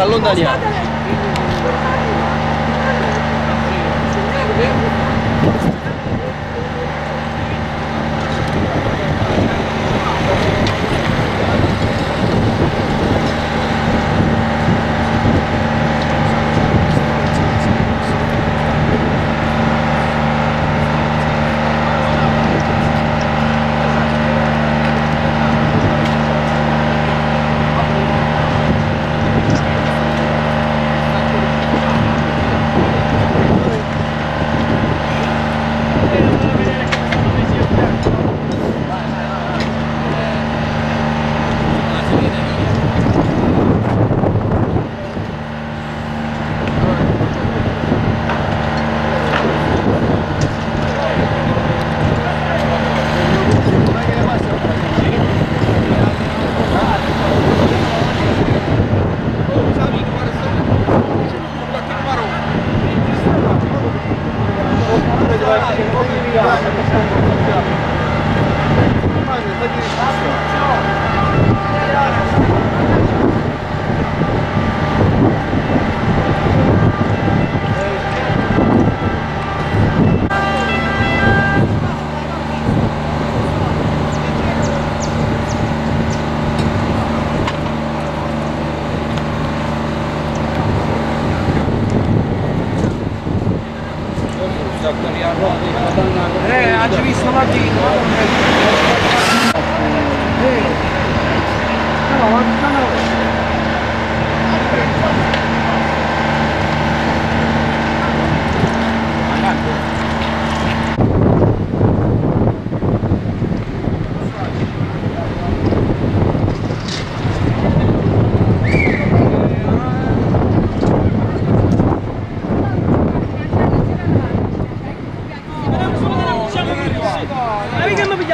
알론다니야.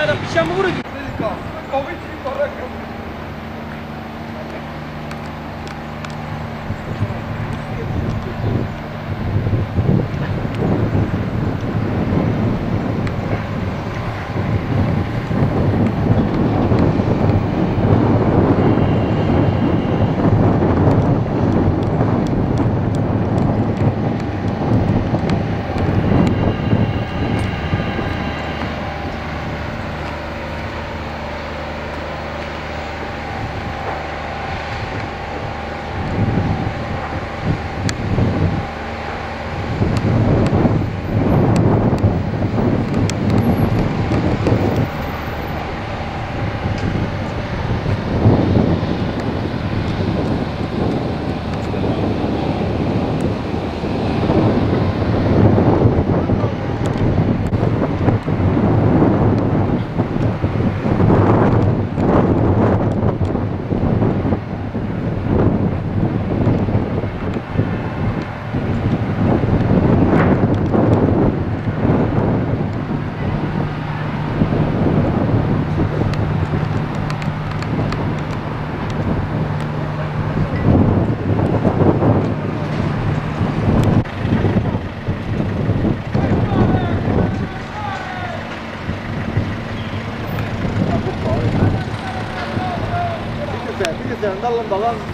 Bismillahirrahmanirrahim. Şamuru gibi. Covid bir para kapıyor. 报告。